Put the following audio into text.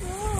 po.